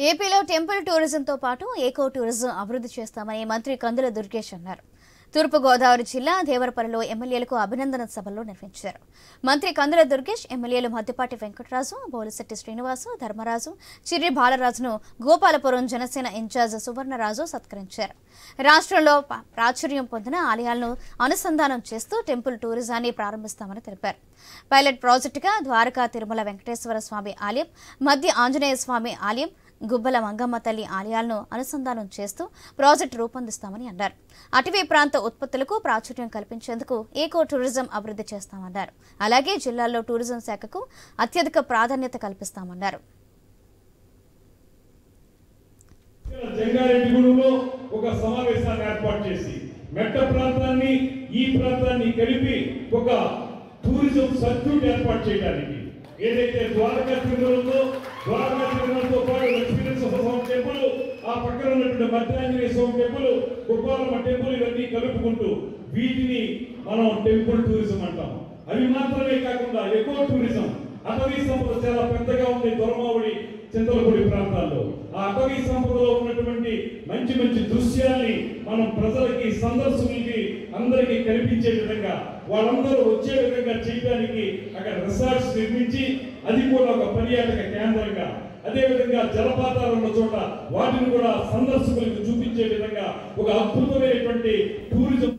ఏపీలో టెంపుల్ టూరిజంతో పాటు ఏకో టూరిజం అభివృద్ధి చేస్తామని మంత్రి కందుల దుర్గేష్ అన్నారు. తూర్పుగోదావరి జిల్లా దేవరపల్లిలో ఎమ్మెల్యేలకు అభినందన సభలో నిర్వహించారు. మంత్రి కందుల దుర్గేష్ ఎమ్మెల్యేలు మద్దిపాటి వెంకటరాజు బోలిశెట్టి శ్రీనివాసు ధర్మరాజు చిర్రి బాలరాజును గోపాలపురం జనసేన ఇన్ఛార్జ్ సువర్ణరాజు సత్కరించారు. రాష్ట్రంలో ప్రాచుర్యం పొందిన ఆలయాలను అనుసంధానం చేస్తూ టెంపుల్ టూరిజాన్ని ప్రారంభిస్తామని తెలిపారు. పైలట్ ప్రాజెక్టుగా ద్వారకా తిరుమల వెంకటేశ్వర స్వామి ఆలయం మధ్య ఆంజనేయ స్వామి ఆలయం గుబ్బల మంగమ్మ తల్లి ఆలయాలను అనుసంధానం చేస్తూ ప్రాజెక్టు రూపొందిస్తామని అన్నారు. అటవీ ప్రాంత ఉత్పత్తులకు ప్రాచుర్యం కల్పించేందుకు ఏకో టూరిజం అభివృద్ధి చేస్తామన్నారు. అలాగే జిల్లాల్లో టూరిజం శాఖకు అత్యధిక ప్రాధాన్యత కల్పిస్తామన్నారు. జంగారెడ్డిగూడెంలో ఒక సమావేశాన్ని ఏర్పాటు చేసి మెట్ట ప్రాంతాన్ని ఈ ప్రాంతాన్ని కలిపి ఒక టూరిజం సర్క్యూట్ ఏర్పాటు చేయడానికి ఏదైతే ద్వారకా తిరుమలలో ద్వారకా తిరుమలతో పాటు లక్ష్మీనరసింహస్వామి టెంపుల్ ఆ పక్కన ఉన్నటువంటి మధ్యాంజనేయ స్వామి టెంపుల్ గోపాలమ్మ టెంపుల్ ఇవన్నీ కలుపుకుంటూ వీటిని మనం టెంపుల్ టూరిజం అంటాం. అవి మాత్రమే కాకుండా ఎక్కువ టూరిజం అటవీ సంపద చాలా పెద్దగా ఉంది దొరమావుడి చింతలపూడి ప్రాంతాల్లో. ఆ అటవీ సంపదలో ఉన్నటువంటి మంచి మంచి మనం ప్రజలకి సందర్శకులకి అందరికీ కనిపించే విధంగా వాళ్ళందరూ వచ్చే విధంగా చేయడానికి అక్కడ రిసార్ట్స్ నిర్మించి అది కూడా ఒక పర్యాటక కేంద్రంగా అదే విధంగా జలపాతాలు ఉన్న చోట వాటిని కూడా సందర్శకులకు చూపించే విధంగా ఒక అద్భుతమైనటువంటి టూరిజం